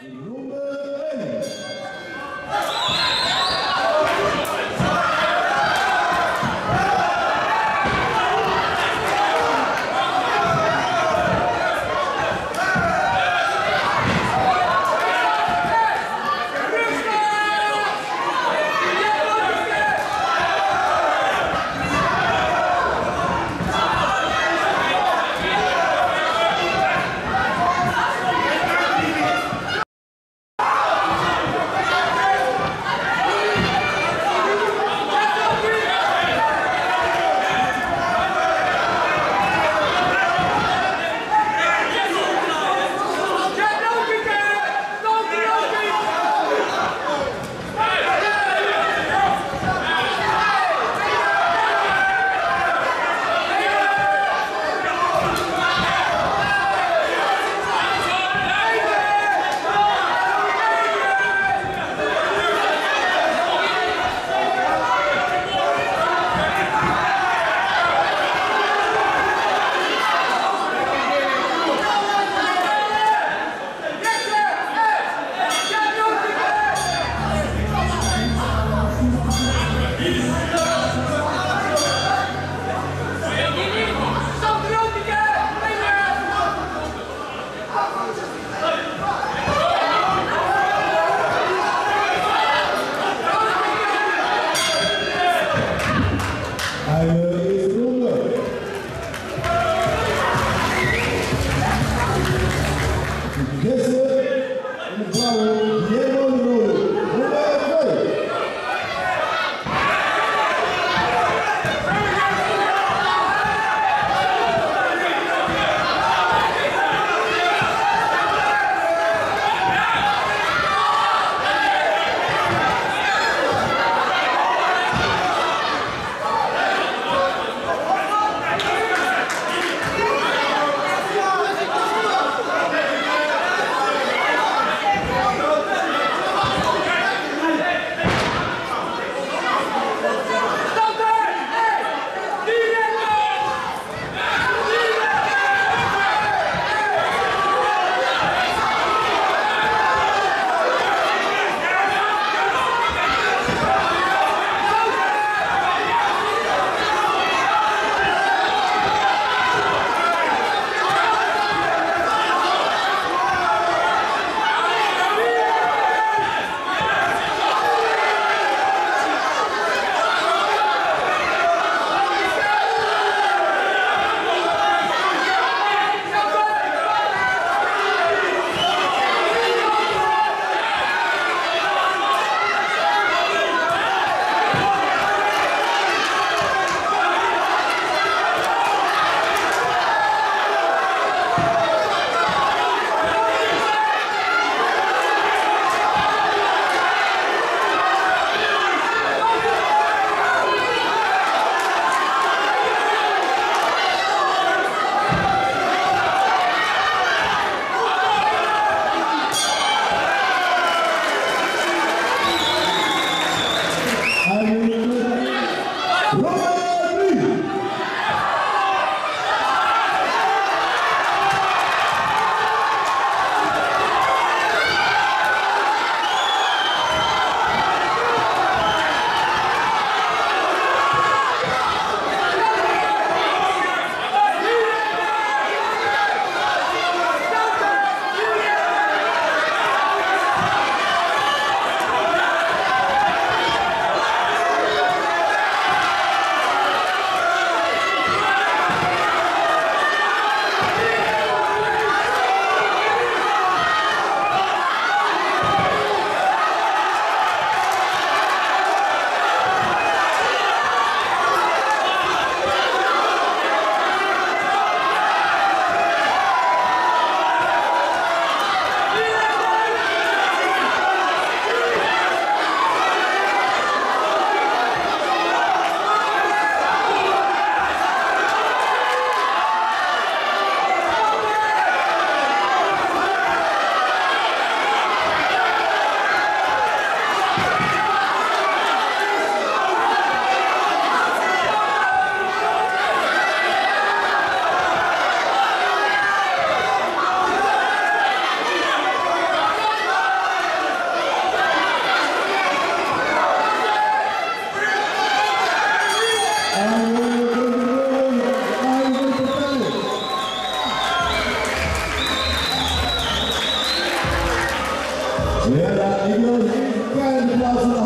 Thank Come on, just... $10,000